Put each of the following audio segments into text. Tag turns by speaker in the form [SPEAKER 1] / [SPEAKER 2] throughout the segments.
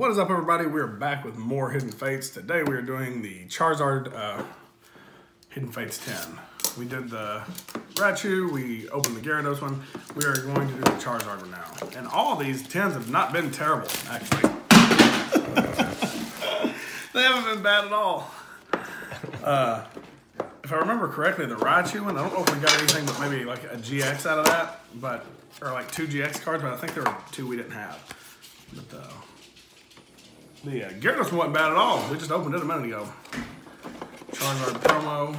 [SPEAKER 1] What is up, everybody? We're back with more Hidden Fates. Today we are doing the Charizard uh, Hidden Fates 10. We did the Raichu, we opened the Gyarados one. We are going to do the Charizard one now. And all these 10s have not been terrible, actually. they haven't been bad at all. Uh, if I remember correctly, the Raichu one, I don't know if we got anything but maybe like a GX out of that, but or like two GX cards, but I think there were two we didn't have. But uh, the uh, Gyarados wasn't bad at all. We just opened it a minute ago. Charizard promo.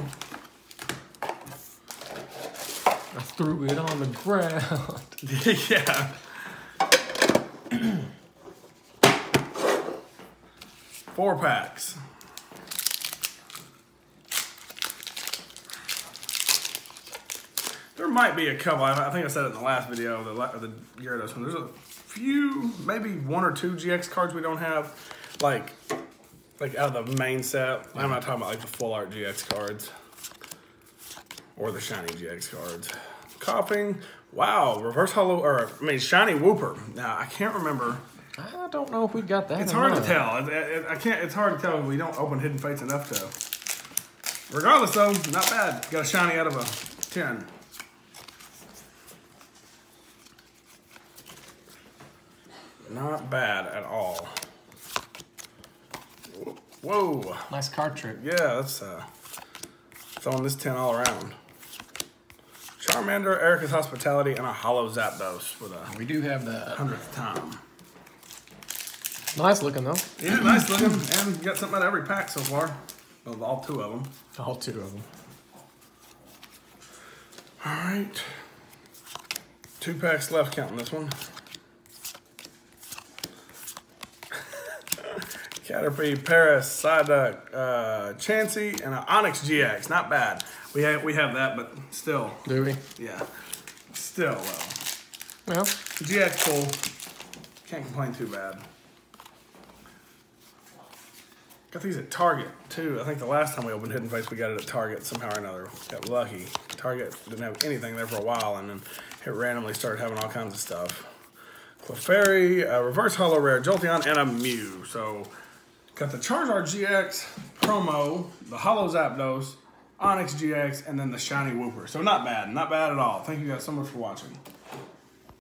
[SPEAKER 2] I threw it on the ground.
[SPEAKER 1] yeah. Four packs. There might be a couple. I think I said it in the last video, the, the Gyarados one. There's a few, maybe one or two GX cards we don't have, like, like out of the main set. I'm not talking about like the full art GX cards or the shiny GX cards. Coughing. Wow, reverse holo, or I mean shiny Wooper. Now I can't remember.
[SPEAKER 2] I don't know if we got that.
[SPEAKER 1] It's hard to tell. It- it- I can't. It's hard to tell. We don't open Hidden Fates enough to. Regardless, though, not bad. Got a shiny out of a ten. Not bad at all. Whoa.
[SPEAKER 2] Nice card trick.
[SPEAKER 1] Yeah, that's uh, throwing this 10 all around. Charmander, Erica's Hospitality, and a Holo Zapdos for the
[SPEAKER 2] We do have that.
[SPEAKER 1] hundredth time.
[SPEAKER 2] Nice looking though.
[SPEAKER 1] Yeah, nice looking, and you got something out of every pack so far. Of all two of them.
[SPEAKER 2] All two of them.
[SPEAKER 1] All right. Two packs left counting this one. Caterpie, Paras, Psyduck, uh, Chansey, and an Onix GX. Not bad. We have we have that, but still,
[SPEAKER 2] Do we?
[SPEAKER 1] yeah, still. Uh,
[SPEAKER 2] Well,
[SPEAKER 1] GX full. Can't complain too bad. Got these at Target too. I think the last time we opened Hidden Fates, we got it at Target somehow or another. Got lucky. Target didn't have anything there for a while, and then it randomly started having all kinds of stuff. Clefairy, uh, Reverse Holo Rare, Jolteon, and a Mew. So, got the Charizard GX promo, the Holo Zapdos, Onix GX, and then the Shiny Wooper. So not bad, not bad at all. Thank you guys so much for watching.